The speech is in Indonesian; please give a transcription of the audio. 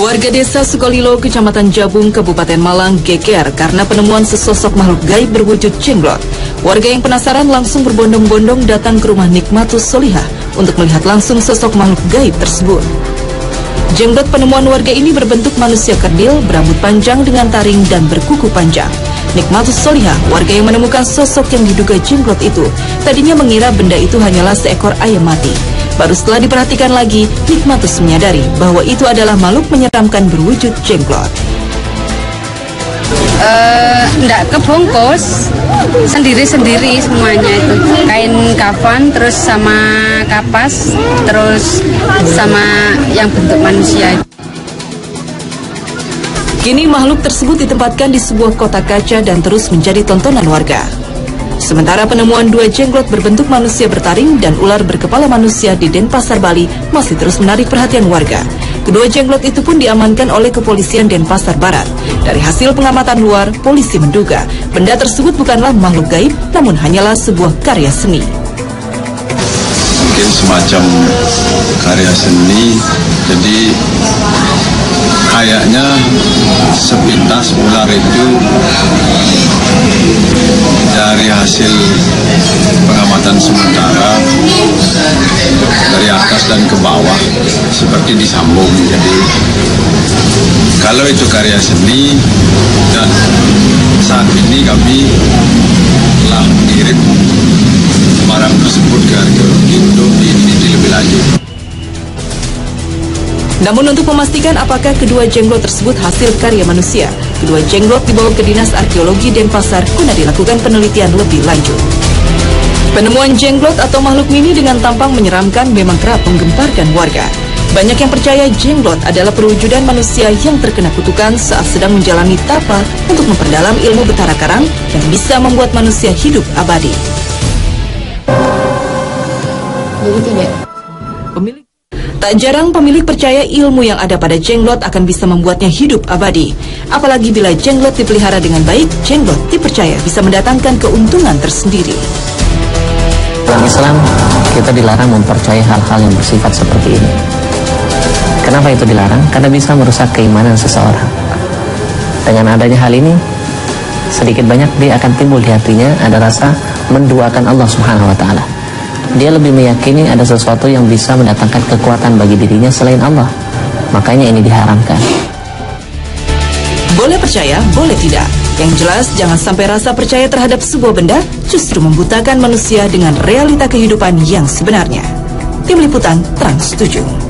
Warga desa Sukolilo, Kecamatan Jabung, Kabupaten Malang geger karena penemuan sesosok makhluk gaib berwujud jenglot. Warga yang penasaran langsung berbondong-bondong datang ke rumah Nikmatus Solihah untuk melihat langsung sosok makhluk gaib tersebut. Jenglot penemuan warga ini berbentuk manusia kerdil, berambut panjang dengan taring dan berkuku panjang. Nikmatus Solihah, warga yang menemukan sosok yang diduga jenglot itu, tadinya mengira benda itu hanyalah seekor ayam mati. Baru setelah diperhatikan lagi, Nikmatus menyadari bahwa itu adalah makhluk menyeramkan berwujud jenglot. Uh, enggak kebungkus sendiri-sendiri semuanya itu kain kafan terus sama kapas terus sama yang bentuk manusia Kini makhluk tersebut ditempatkan di sebuah kotak kaca dan terus menjadi tontonan warga. Sementara penemuan dua jenglot berbentuk manusia bertaring dan ular berkepala manusia di Denpasar, Bali masih terus menarik perhatian warga. Kedua jenglot itu pun diamankan oleh kepolisian Denpasar Barat. Dari hasil pengamatan luar, polisi menduga benda tersebut bukanlah makhluk gaib, namun hanyalah sebuah karya seni. Mungkin semacam karya seni, jadi kayaknya sepintas ular itu hasil pengamatan sementara dari atas dan ke bawah seperti disambung. Jadi kalau itu karya seni dan Namun untuk memastikan apakah kedua jenglot tersebut hasil karya manusia, kedua jenglot dibawa ke Dinas Arkeologi Denpasar guna dilakukan penelitian lebih lanjut. Penemuan jenglot atau makhluk mini dengan tampang menyeramkan memang kerap menggemparkan warga. Banyak yang percaya jenglot adalah perwujudan manusia yang terkena kutukan saat sedang menjalani tapa untuk memperdalam ilmu betara karang yang bisa membuat manusia hidup abadi. jadi tidak Tak jarang pemilik percaya ilmu yang ada pada jenglot akan bisa membuatnya hidup abadi. Apalagi bila jenglot dipelihara dengan baik, jenglot dipercaya bisa mendatangkan keuntungan tersendiri. Dalam Islam, kita dilarang mempercayai hal-hal yang bersifat seperti ini. Kenapa itu dilarang? Karena bisa merusak keimanan seseorang. Dengan adanya hal ini, sedikit banyak dia akan timbul di hatinya ada rasa menduakan Allah Subhanahu wa taala dia lebih meyakini ada sesuatu yang bisa mendatangkan kekuatan bagi dirinya selain Allah. Makanya ini diharamkan. Boleh percaya, boleh tidak. Yang jelas, jangan sampai rasa percaya terhadap sebuah benda justru membutakan manusia dengan realita kehidupan yang sebenarnya. Tim Liputan Trans 7